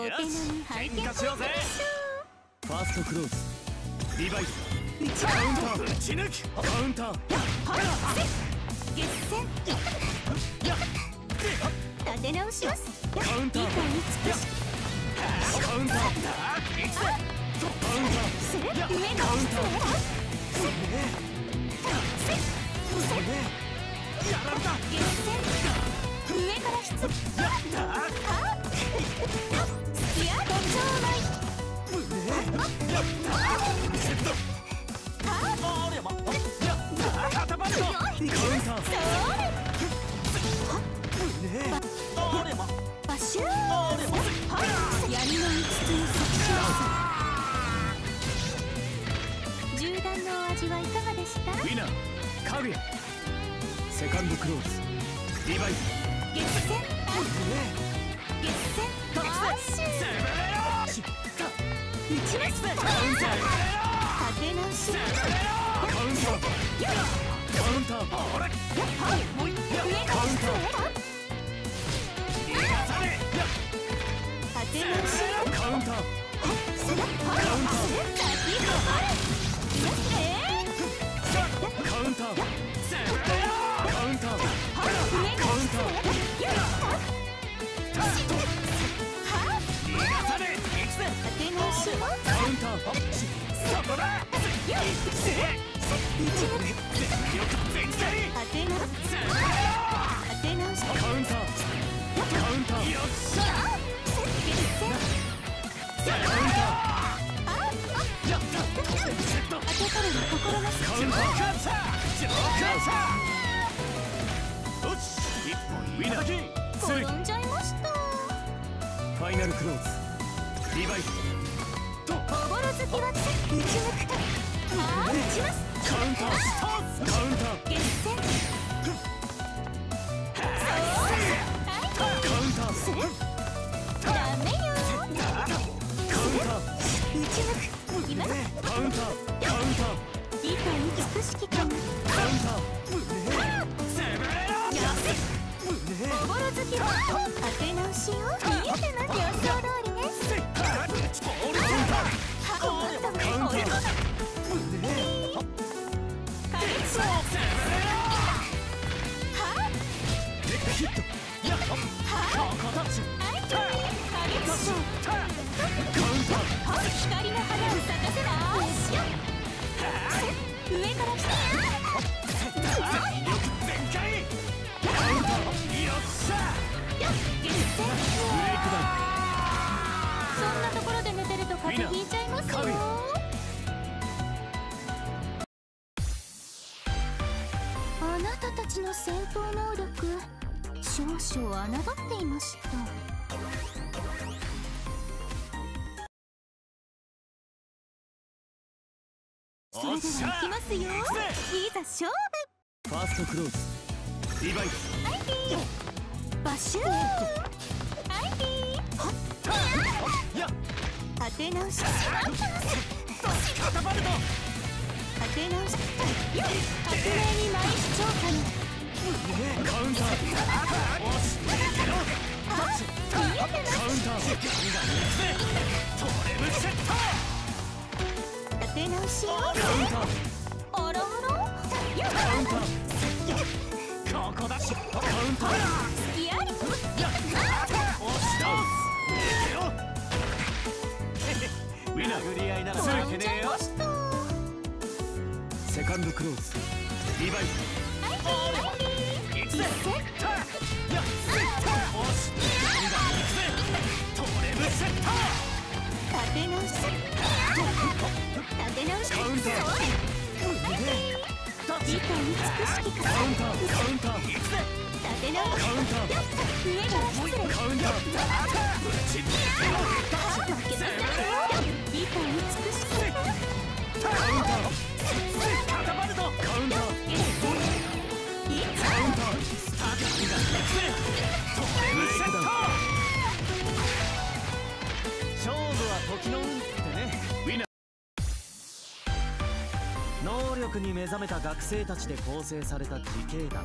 お手並み拝見しよう。ぜファーストクローズ。リバイスカウンタぶー。ち抜きカウンター。月戦立て直しますカウンター。板につくしカウンター。カウンターセカンドクロー。ズリバイス月戦打ちますカウンター。立て直しカウンターカウンター俺はいもう一上からカウンしつ逃がさね立て直しカウンターする転んじゃいましたファイナルクロー。ズリバイスカウンター。カウンター。月戦カウンター。するダメよ。カウンター打ち抜くいますカウンターカウンター板につくしきかなカウンタ攻めろよ。心好きは当て直しよ。見えてな予想通りてると風邪ひいちゃいますよ。あなたたちの戦闘能力少々侮っていました。それでは行きますよ。いざ勝負。ファーストクローズ。リバイスアイティバシュー。アイティや立て直し。カウンター。カウンター。トレムセット立て直しよカウンター。あらあらよっカウンター。ここだしカウンター。スキアリセカンドクローズリバイスアイティアイティ行くぜたやっ押し行くぜトレムセット立て直し立て直しカウンターそれアイティタッチ板につく。しき力に目覚めた学生たちで構成された自警団。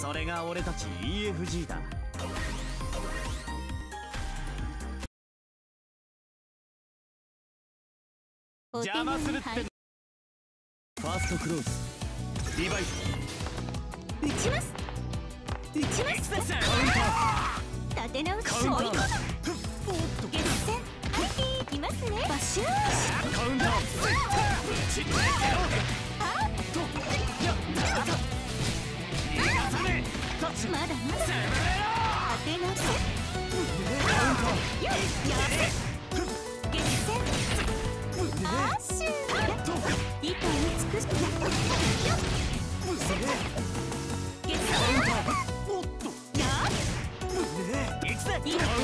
それが俺たち EFG だ。邪魔するってファーストクローズ。リバイス打ちます。打ちます。カウンター。立て直し追い込むまだ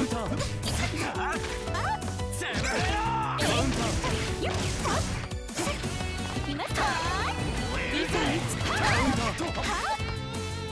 ンター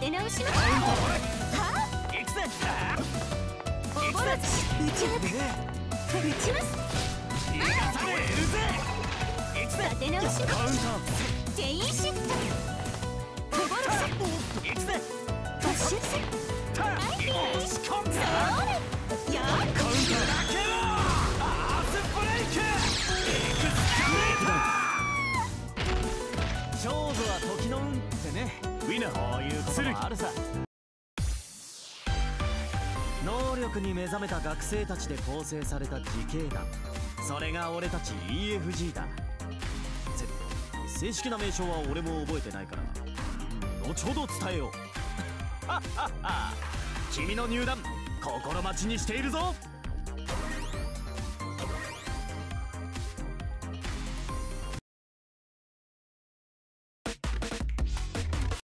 立て直しま行くぜおぼろちち抜くちます。ぜ立て直しまは時の運ってね。ウィナーこういうこと。もあるさ。能力に目覚めた学生たちで構成された自警団。それが俺たち EFG だ。正式な名称は俺も覚えてないから。後ほど伝えよう。君の入団心待ちにしているぞ。